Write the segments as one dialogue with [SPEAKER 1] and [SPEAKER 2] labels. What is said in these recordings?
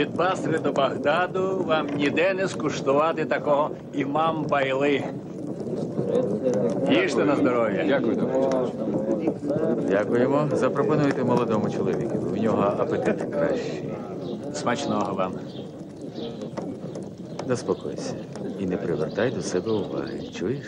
[SPEAKER 1] Від Басри до Багдаду вам ніде не скуштувати такого імам байли. Їжте на здоров'я.
[SPEAKER 2] Дякую.
[SPEAKER 3] Дякуємо. Запропонуйте молодому чоловіку. У нього апетит кращий.
[SPEAKER 1] Смачного вам.
[SPEAKER 3] Заспокойся. І не привертай до себе уваги. Чуєш?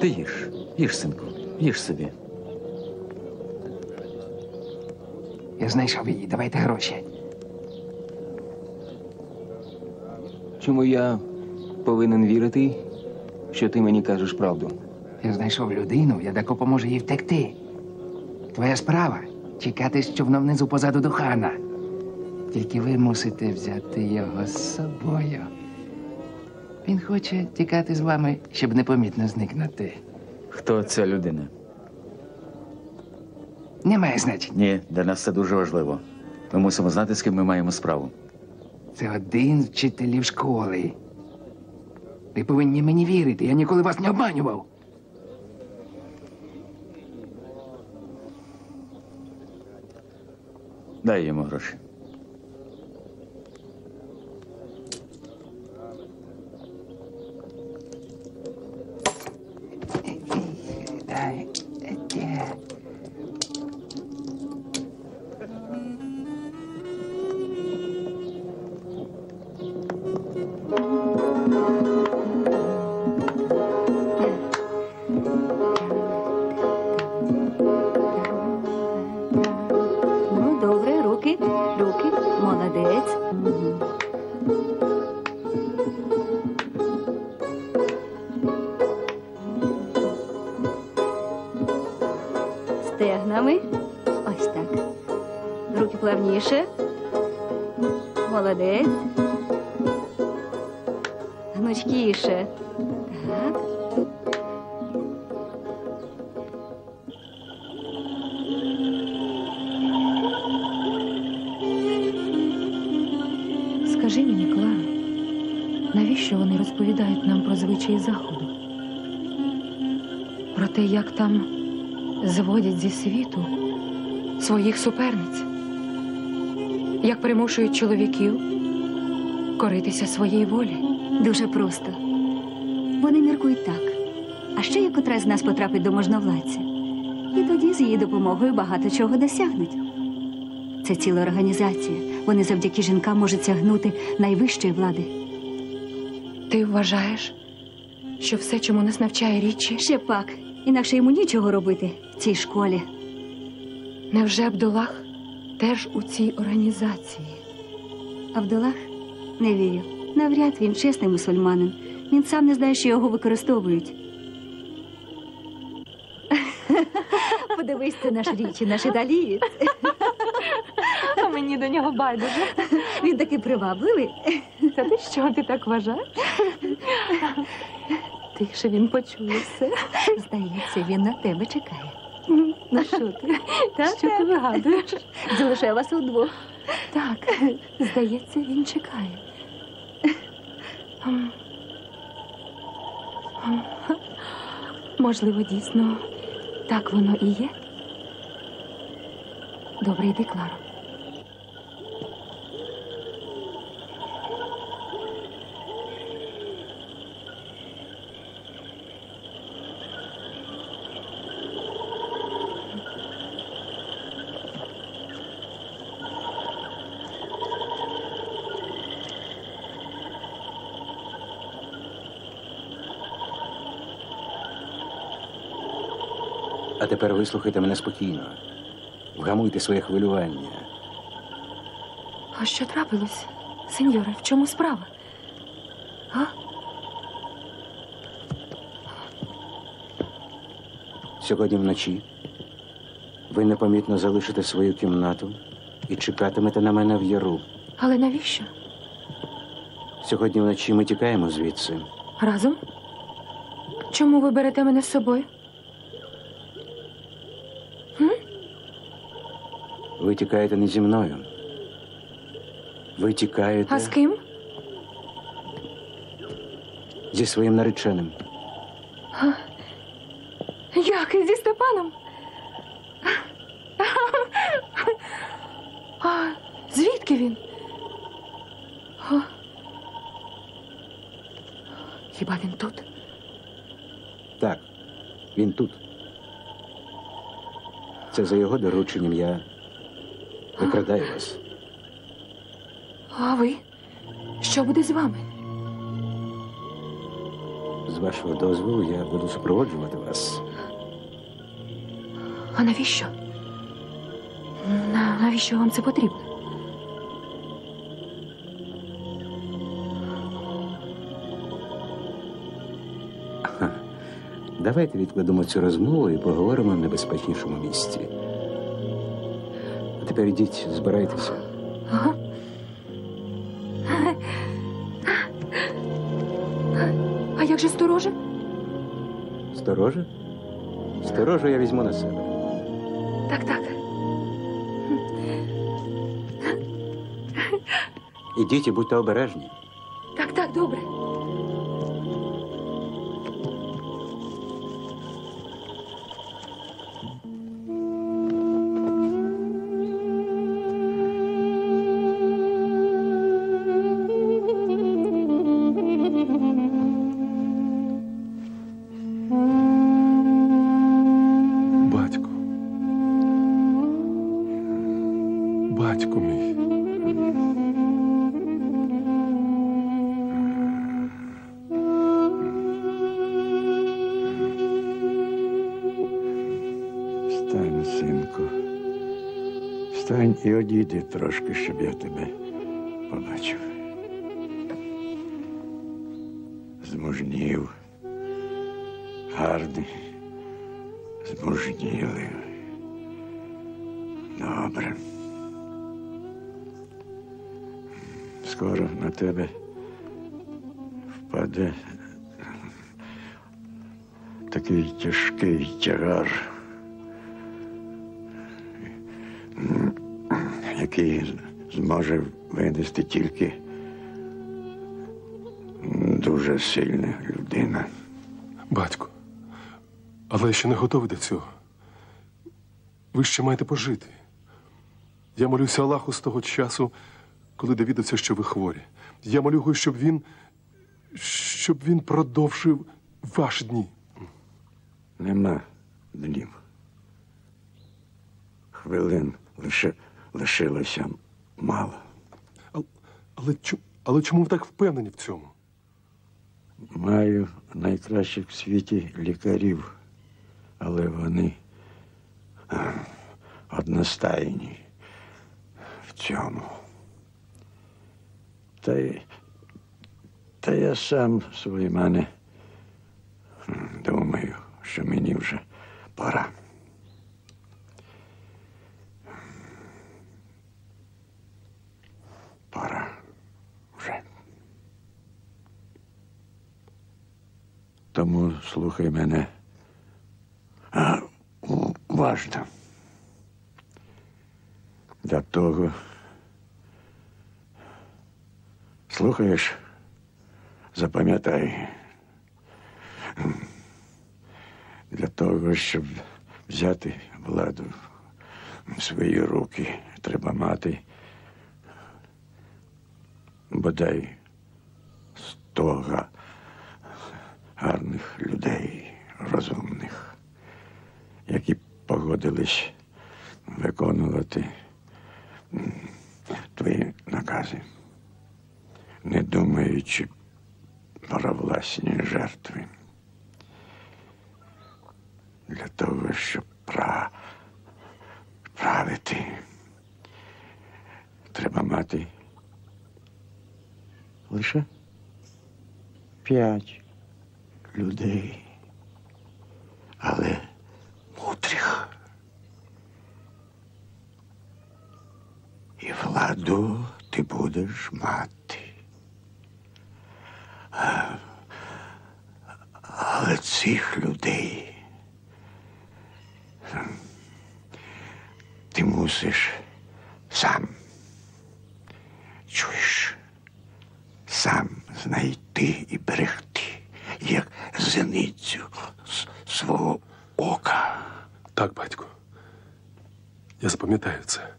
[SPEAKER 3] Ти їж. Їж, синку. Їж собі.
[SPEAKER 4] Я знайшов її, давайте гроші.
[SPEAKER 5] Чому я повинен вірити, що ти мені кажеш правду?
[SPEAKER 4] Я знайшов людину, яка допоможе їй втекти. Твоя справа чекати, що воно внизу позаду до хана. Тільки ви мусите взяти його з собою. Він хоче тікати з вами, щоб непомітно зникнути.
[SPEAKER 3] Хто ця людина?
[SPEAKER 4] Немає значення.
[SPEAKER 3] Ні, для нас це дуже важливо. Ми мусимо знати, з ким ми маємо справу.
[SPEAKER 4] Це один з вчителів школи. Ви повинні мені вірити. Я ніколи вас не обманював.
[SPEAKER 3] Дай йому гроші.
[SPEAKER 6] Руки плавніше. Молодець. Гнучкіше. Так.
[SPEAKER 7] Скажи мені, Кларо, навіщо вони розповідають нам про звичаї заходу? Про те, як там зводять зі світу своїх суперниць, як примушують чоловіків коритися своєї волі.
[SPEAKER 6] Дуже просто. Вони міркують так. А що як котра з нас потрапить до можновладця? І тоді з її допомогою багато чого досягнуть. Це ціла організація. Вони завдяки жінкам можуть сягнути найвищої влади.
[SPEAKER 7] Ти вважаєш, що все, чому нас навчає річі,
[SPEAKER 6] Ще пак, інакше йому нічого робити в цій школі.
[SPEAKER 7] невже Абдулах теж у цій організації?
[SPEAKER 6] Авдалах? Не вірю. Навряд він чесний мусульманин. Він сам не знає, що його використовують. Подивись, це наш річі, наш італієць.
[SPEAKER 7] А мені до нього байдуже.
[SPEAKER 6] Він такий привабливий.
[SPEAKER 7] Та ти що, ти так вважаєш? Тихше він почує все.
[SPEAKER 6] Здається, він на тебе чекає.
[SPEAKER 7] Ну що ти? Що ти вигадуєш?
[SPEAKER 6] Залишаю вас удвох.
[SPEAKER 7] Так, здається, він чекає. Ам. Ам. Можливо, дійсно, так воно і є. Добре, йди, Кларо.
[SPEAKER 2] Тепер вислухайте мене спокійно. Вгамуйте своє хвилювання.
[SPEAKER 7] А що трапилось? Сеньоре, в чому справа? А?
[SPEAKER 2] Сьогодні вночі ви непомітно залишите свою кімнату і чекатимете на мене в яру.
[SPEAKER 7] Але навіщо?
[SPEAKER 2] Сьогодні вночі ми тікаємо звідси.
[SPEAKER 7] Разом? Чому ви берете мене з собою?
[SPEAKER 2] Тікаєте не зі мною. Ви тікаєте
[SPEAKER 7] А з ким?
[SPEAKER 2] зі своїм нареченим.
[SPEAKER 7] Як зі Степаном? А звідки він? А? Хіба він тут?
[SPEAKER 2] Так, він тут. Це за його дорученням я викрадаю вас.
[SPEAKER 7] А ви? Що буде з вами?
[SPEAKER 2] З вашого дозволу я буду супроводжувати вас.
[SPEAKER 7] А навіщо? На, навіщо вам це потрібно?
[SPEAKER 2] Давайте відкладемо цю розмову і поговоримо в небезпечнішому місці. А тепер йдіть, збирайтеся.
[SPEAKER 7] Ага. А як же сторожа?
[SPEAKER 2] Сторожа? Сторожа я візьму на себе.
[SPEAKER 7] Так, так.
[SPEAKER 2] Ідіть і будьте обережні.
[SPEAKER 8] Встань трошки, щоб я тебе побачив. Змужнів. Гарний. Змужніли. Добре. Скоро на тебе впаде такий тяжкий тягар. Який зможе винести тільки дуже сильна людина.
[SPEAKER 9] Батько. Але я ще не готовий до цього. Ви ще маєте пожити. Я молюся Аллаху з того часу, коли довідався, що ви хворі. Я молю його, щоб він. щоб він продовжив ваші дні.
[SPEAKER 8] Нема днів. Хвилин лише лишилося мало.
[SPEAKER 9] Але, чо- але чому ви так впевнені в цьому?
[SPEAKER 8] Маю найкращих в світі лікарів, але вони одностайні в цьому. Та й, та я сам свої мене думаю, що мені вже. Пора Тому слухай мене. А, уважно. Для того. Слухаєш, запам'ятай. Для того, щоб взяти владу в свої руки, треба мати бодай сто га- гарних людей, розумних, які погодились виконувати твої накази, не думаючи про власні жертви. Для того, щоб пра... правити. Треба мати лише п'ять людей, але мудрих. І владу ти будеш мати. Але цих людей ти мусиш сам. Чуєш? Сам знайти і берегти, як зеницю с- свого ока.
[SPEAKER 9] Так, батько. Це.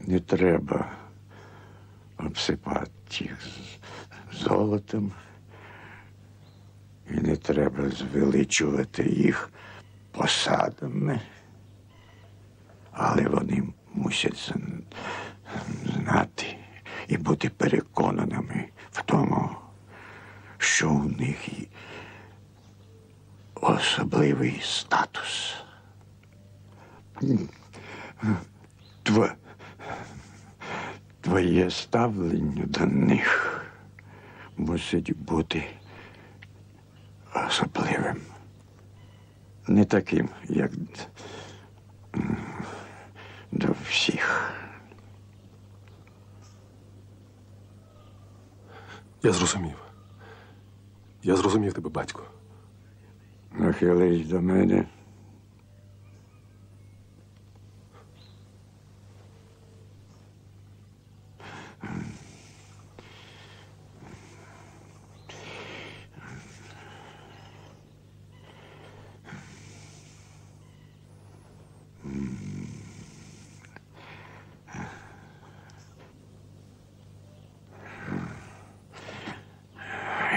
[SPEAKER 8] Не треба обсипати їх золотом. І не треба звеличувати їх посадами. Але вони мусять знати і бути переконаними в тому, що у них особливий статус. Тво... Твоє ставлення до них мусить бути особливим. Не таким, як до всіх.
[SPEAKER 9] Я зрозумів. Я зрозумів тебе, батько.
[SPEAKER 8] Нахились до мене.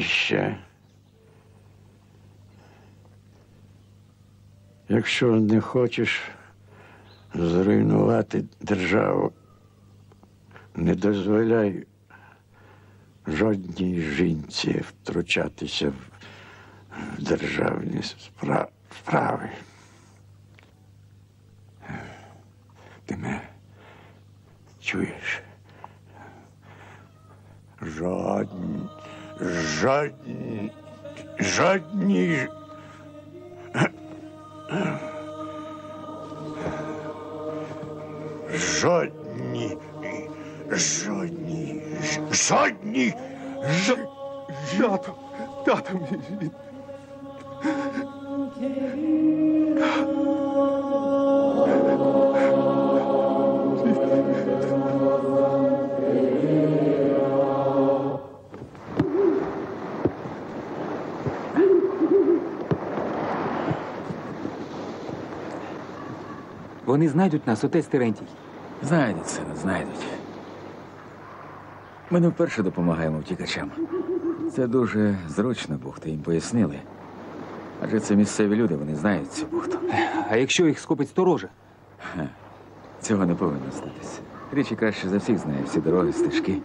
[SPEAKER 8] І ще. Якщо не хочеш зруйнувати державу, не дозволяй жодній жінці втручатися в державні спра- справи. Ти мене чуєш? Жодні, жодні, жодні жодні, жодні, ж- жодні. ж-
[SPEAKER 9] Тато, тато мій.
[SPEAKER 4] Вони знайдуть нас, отець Терентій.
[SPEAKER 3] Знайдуть, сина, знайдуть. Ми не вперше допомагаємо втікачам. Це дуже зручно, бухти їм пояснили. Адже це місцеві люди, вони знають цю бухту.
[SPEAKER 4] А якщо їх скупить сторожа?
[SPEAKER 3] Цього не повинно статися. Річі краще за всіх знає всі дороги, стежки.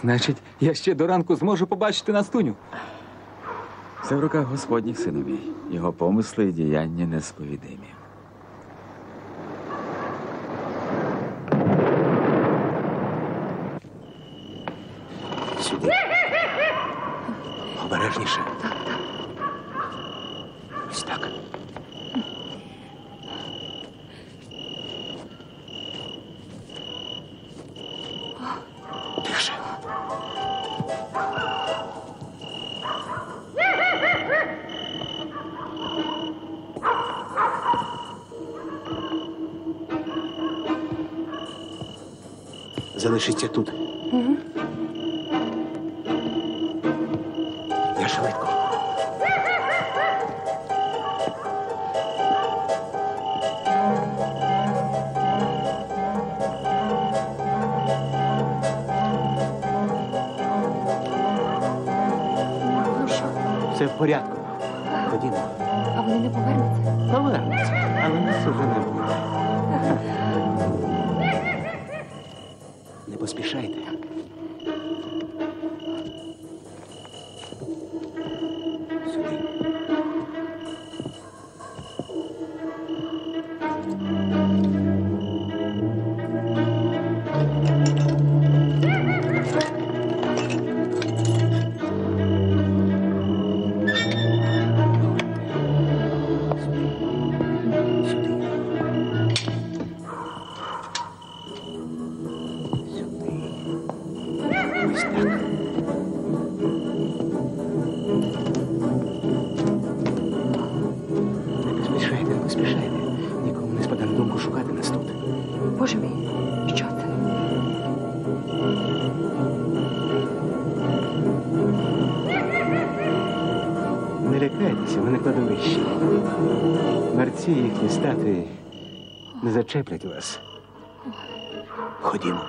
[SPEAKER 4] Значить, я ще до ранку зможу побачити Настуню.
[SPEAKER 3] Це в руках Господніх сина мій. Його помисли і діяння несповідимі.
[SPEAKER 2] Залишіться тут. Я швидко.
[SPEAKER 7] Ну що,
[SPEAKER 2] Все в порядку. Ходімо.
[SPEAKER 7] а вони не повернуться?
[SPEAKER 2] Повернеться, але нас уже не буде. Поспішайте. Слизняк. Не поспішайте, не поспішайте. Нікому не спаде на думку шукати нас тут.
[SPEAKER 7] Боже мій, що це?
[SPEAKER 2] Не лякайтеся, ви на кладовищі. Мерці їхні статуї не зачеплять вас. Ходімо.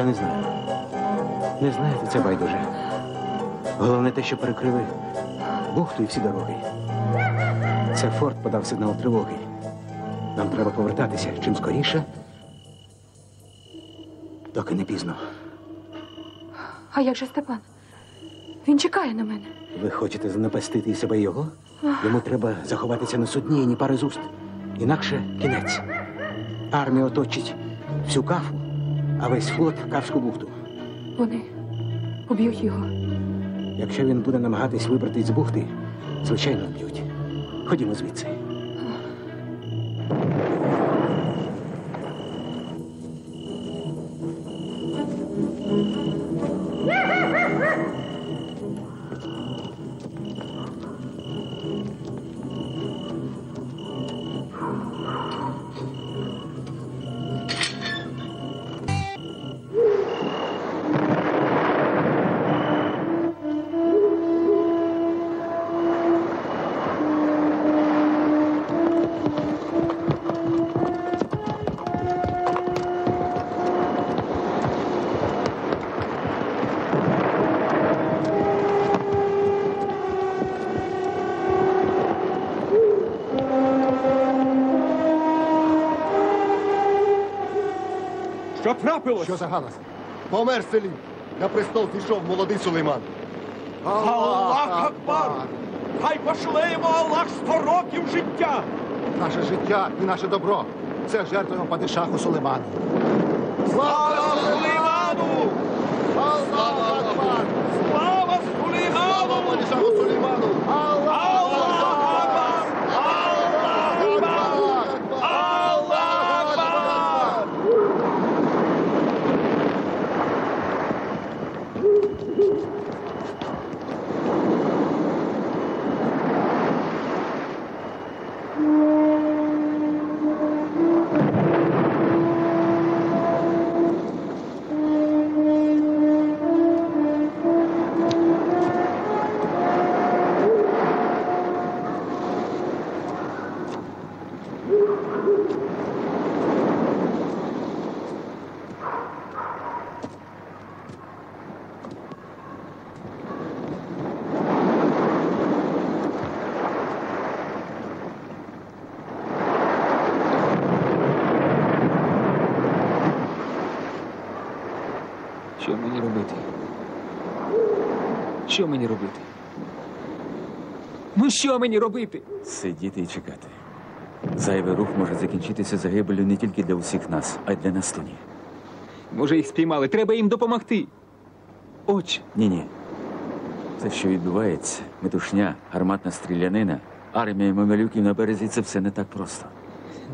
[SPEAKER 2] Я не знаю. Не знаєте, це байдуже. Головне те, що перекрили бухту і всі дороги. Це форт подав сигнал тривоги. Нам треба повертатися чим скоріше, доки не пізно.
[SPEAKER 7] А як же Степан? Він чекає на мене.
[SPEAKER 2] Ви хочете занапастити і себе і його? Йому треба заховатися на судні і ні пари з уст. Інакше кінець. Армія оточить всю кафу, а весь флот Кавську бухту.
[SPEAKER 7] Вони уб'ють його.
[SPEAKER 2] Якщо він буде намагатись вибратись з бухти, звичайно вб'ють. Ходімо звідси.
[SPEAKER 10] Трапилось?
[SPEAKER 11] Що за галас? Помер Селім. На престол зійшов молодий Сулейман.
[SPEAKER 10] Аллах Акбар! Хай пошле йому Аллах сто років життя!
[SPEAKER 11] Наше життя і наше добро. Це жертвуємо падишаху Сулейману.
[SPEAKER 10] Слава Сулейману!
[SPEAKER 11] Аллаху Акбар!
[SPEAKER 10] Слава Сулейману!
[SPEAKER 11] Падишаху Сулейману! Аллаху Акбар! Аллаху Акбар! Аллаху Акбар!
[SPEAKER 5] Що мені робити? Що мені робити? Ну що мені робити?
[SPEAKER 3] Сидіти і чекати. Зайвий рух може закінчитися загибелью не тільки для усіх нас, а й для нас тоні.
[SPEAKER 5] Може, їх спіймали. Треба їм допомогти. Отче,
[SPEAKER 3] Ні, ні. Це, що відбувається, метушня, гарматна стрілянина, армія мамелюків на березі це все не так просто.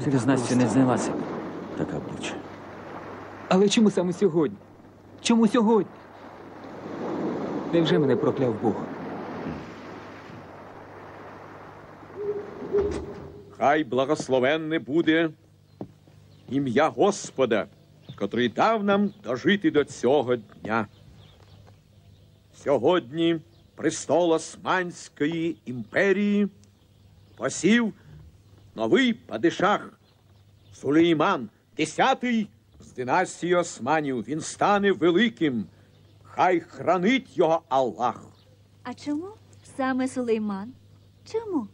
[SPEAKER 3] Через нас ще не знялася така буча.
[SPEAKER 5] але чому саме сьогодні? Чому сьогодні? Невже мене прокляв Бог?
[SPEAKER 10] Хай благословенне буде ім'я Господа, котрий дав нам дожити до цього дня. Сьогодні престол Османської імперії посів новий падишах Сулейман, з династії Османів. Він стане великим. Хай хранить його Аллах.
[SPEAKER 6] А чому саме Сулейман? Чому?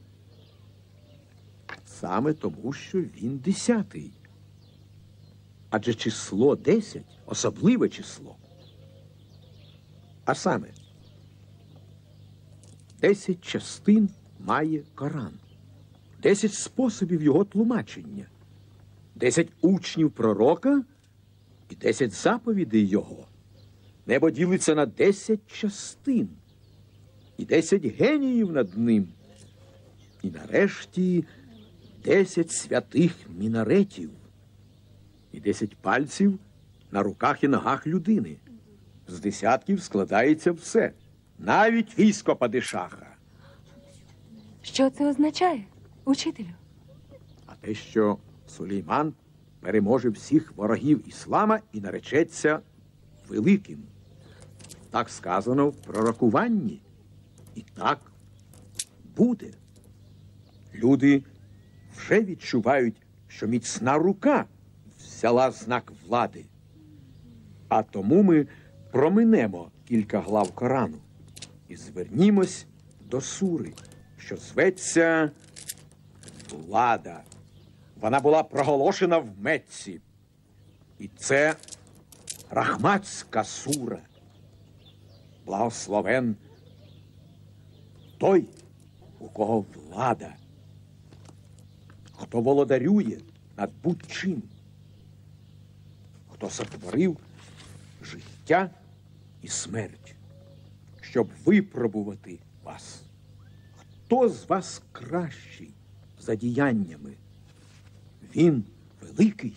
[SPEAKER 10] Саме тому, що він десятий. Адже число десять особливе число. А саме, десять частин має Коран, десять способів його тлумачення, десять учнів пророка і десять заповідей його. Небо ділиться на десять частин і десять геніїв над ним. І нарешті десять святих мінаретів і десять пальців на руках і ногах людини. З десятків складається все, навіть військо падишаха.
[SPEAKER 7] Що це означає, учителю?
[SPEAKER 10] А те, що Сулейман переможе всіх ворогів іслама і наречеться великим. Так сказано в пророкуванні. І так буде. Люди вже відчувають, що міцна рука взяла знак влади. А тому ми проминемо кілька глав Корану і звернімось до сури, що зветься Влада. Вона була проголошена в Мецці. І це Рахматська сура. Благословен той, у кого влада, хто володарює над будь-чим, хто сотворив життя і смерть, щоб випробувати вас. Хто з вас кращий за діяннями? Він великий